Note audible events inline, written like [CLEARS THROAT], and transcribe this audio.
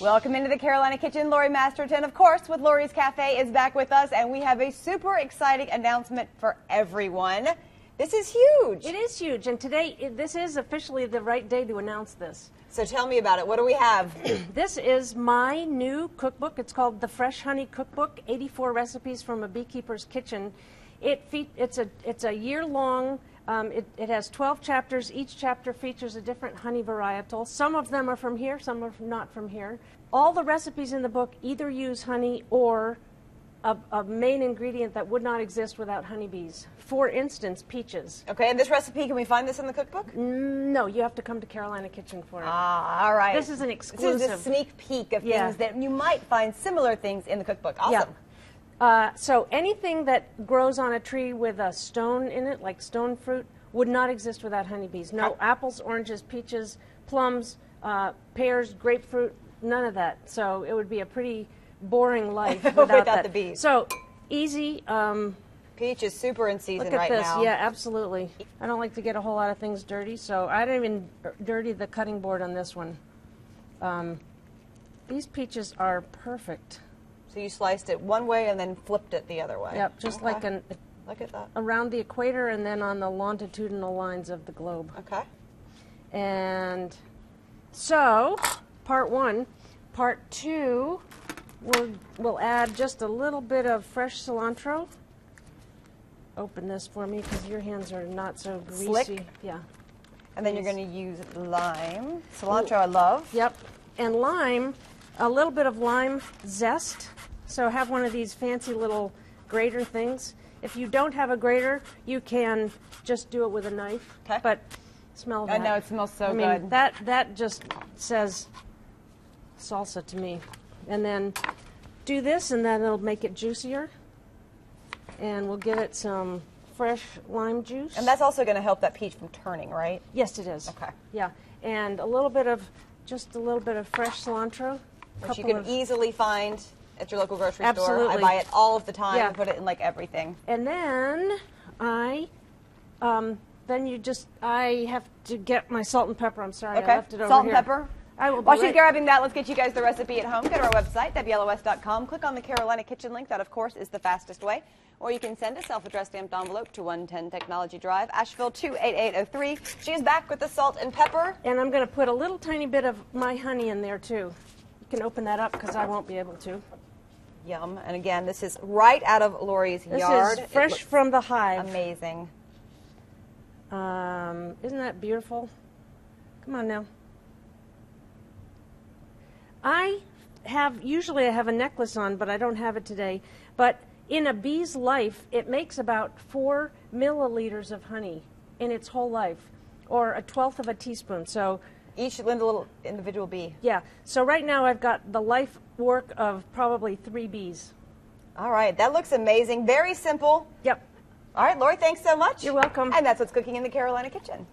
Welcome into the Carolina Kitchen. Laurey Masterton, of course, with Laurey's Cafe is back with us, and we have a super exciting announcement for everyone. This is huge. It is huge, and today this is officially the right day to announce this. So tell me about it. What do we have? [CLEARS THROAT] This is my new cookbook. It's called the Fresh Honey Cookbook: 84 recipes from a beekeeper's kitchen. It it's a it's a year long. Um, it, it has 12 chapters. Each chapter features a different honey varietal. Some of them are from here, some are not from here. All the recipes in the book either use honey or a, a main ingredient that would not exist without honeybees. For instance, peaches. Okay, and this recipe, can we find this in the cookbook? No, you have to come to Carolina Kitchen for it. Ah, all right. This is an exclusive. This is a sneak peek of Yeah. things that you might find similar things in the cookbook. Awesome. Uh, so anything that grows on a tree with a stone in it, like stone fruit, would not exist without honeybees. No apples, oranges, peaches, plums, uh, pears, grapefruit, none of that. So it would be a pretty boring [LAUGHS] life without, Without that. the bees. So easy. Um, Peach is super in season look at right this. now. Yeah, absolutely. I don't like to get a whole lot of things dirty, so I didn't even dirty the cutting board on this one. Um, these peaches are perfect. So you sliced it one way and then flipped it the other way. Yep, just like an Look at that. around the equator and then on the longitudinal lines of the globe. Okay. And so, part one. Part two, we'll, we'll add just a little bit of fresh cilantro. Open this for me because your hands are not so greasy. Slick? Yeah. And then you're going to use lime. Cilantro, I love. Yep. And lime, a little bit of lime zest. So have one of these fancy little grater things. If you don't have a grater, you can just do it with a knife. 'Kay. But smell I know, it smells so I mean, good. That that just says salsa to me. And then do this, and then it'll make it juicier. And we'll give it some fresh lime juice. And that's also going to help that peach from turning, right? yes, it is. Okay. Yeah, and a little bit of just a little bit of fresh cilantro. Which you can of- easily find at your local grocery store. I buy it all of the time Yeah. and put it in like everything. And then I, um, then you just, I have to get my salt and pepper. I'm sorry, Okay. I left it over Salt here. and pepper. I will While she's right- grabbing that, let's get you guys the recipe at home. Go to our website, WLOS.com. Click on the Carolina Kitchen link. That, of course, is the fastest way. Or you can send a self-addressed stamped envelope to 110 Technology Drive, Asheville 28803. She is back with the salt and pepper. And I'm going to put a little tiny bit of my honey in there too. You can open that up because I won't be able to. Yum. And again, this is right out of Laurey's This yard. is fresh from the hive. Amazing. Um, isn't that beautiful? Come on now. I have usually I have a necklace on, but I don't have it today. But in a bee's life, it makes about four milliliters of honey in its whole life, or a twelfth of a teaspoon. So Each little individual bee. yeah. So right now I've got the life work of probably three bees. All right, that looks amazing. Very simple. Yep. All right, Laurey, thanks so much. You're welcome. And that's what's cooking in the Carolina kitchen.